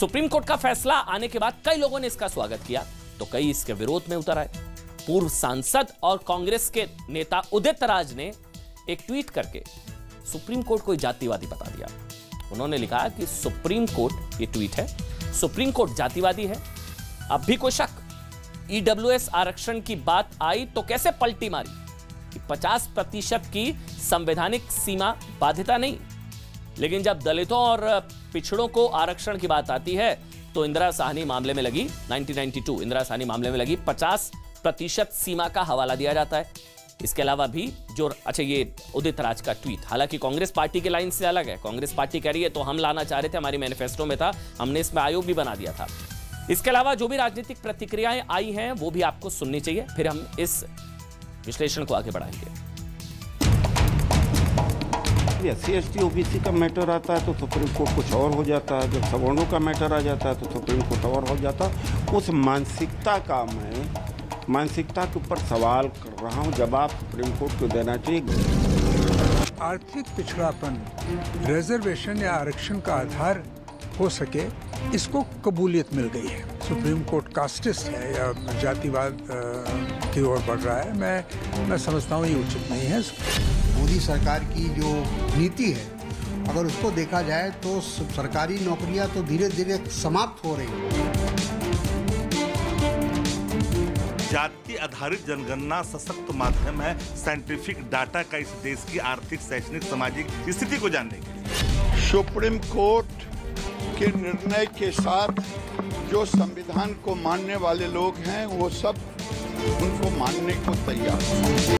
Supreme court का फैसला आने के बाद कई लोगों ने इसका स्वागत किया तो कई इसके विरोध में उतर आए। पूर्व सांसद और कांग्रेस के नेता उदित राज ने एक ट्वीट करके सुप्रीम कोर्ट को जातिवादी बता दिया। उन्होंने लिखा कि सुप्रीम कोर्ट, ये ट्वीट है, सुप्रीम कोर्ट जातिवादी है। अब भी कोई शक? ईडब्ल्यूएस आरक्षण की बात आई तो कैसे पलटी मारी? कि 50 प्रतिशत की संवैधानिक सीमा बाध्यता नहीं लेकिन जब दलितों और पिछड़ों को आरक्षण की बात आती है तो इंदिरा साहनी मामले में लगी 1992 इंदिरा साहनी मामले में लगी 50 प्रतिशत सीमा का हवाला दिया जाता है। इसके अलावा भी जो अच्छा ये उदित राज का ट्वीट, हालाँकि कांग्रेस पार्टी के लाइन से अलग है, कांग्रेस पार्टी कह रही है तो हम लाना चाह रहे थे, हमारी मैनिफेस्टो में था, हमने इसमें आयोग भी बना दिया था। इसके अलावा जो भी राजनीतिक प्रतिक्रियाएँ आई हैं, वो भी आपको सुननी चाहिए, फिर हम इस विश्लेषण को आगे बढ़ाएँगे। S C S T O B C का मैटर आता है तो सुप्रीम कोर्ट कुछ और हो जाता है। जब सवर्णों का मैटर आ जाता है तो सुप्रीम कोर्ट और हो जाता है। उस मानसिकता का मैं मानसिकता के ऊपर सवाल कर रहा हूँ। जवाब सुप्रीम कोर्ट को देना चाहिए। आर्थिक पिछड़ापन रिजर्वेशन या आरक्षण का आधार हो सके, इसको कबूलियत मिल गई है। सुप्रीम कोर्ट कास्टिस्ट है या जातिवाद की ओर बढ़ रहा है। मैं मैं समझता हूँ ये उचित नहीं है। मोदी सरकार की जो नीति है अगर उसको देखा जाए तो सरकारी नौकरियाँ तो धीरे धीरे समाप्त हो रही हैं। जाति आधारित जनगणना सशक्त माध्यम है साइंटिफिक डाटा का इस देश की आर्थिक शैक्षणिक सामाजिक स्थिति को जानने के लिए। सुप्रीम कोर्ट के निर्णय के साथ जो संविधान को मानने वाले लोग हैं वो सब उनको मानने को तैयार हैं।